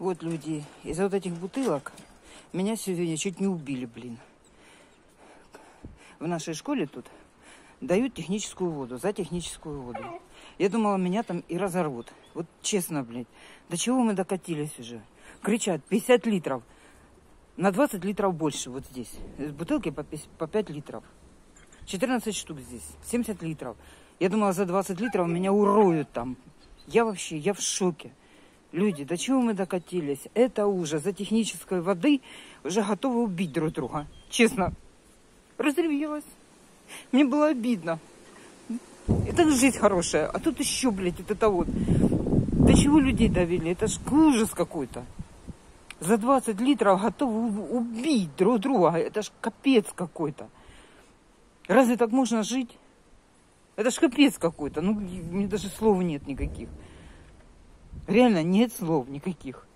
Вот люди, из-за вот этих бутылок меня сегодня чуть не убили, блин. В нашей школе тут дают техническую воду, за техническую воду. Я думала, меня там и разорвут. Вот честно, блядь, до чего мы докатились уже? Кричат, 50 литров. На 20 литров больше вот здесь. Бутылки по 5, по 5 литров. 14 штук здесь, 70 литров. Я думала, за 20 литров меня уроют там. Я вообще, я в шоке. Люди, до чего мы докатились? Это ужас. За технической воды уже готовы убить друг друга. Честно. Разревелась. Мне было обидно. Это жизнь хорошая. А тут еще, блядь, вот это вот. До чего людей довели? Это ж ужас какой-то. За 20 литров готовы убить друг друга. Это ж капец какой-то. Разве так можно жить? Это ж капец какой-то. Ну, мне даже слов нет никаких. Реально нет слов никаких.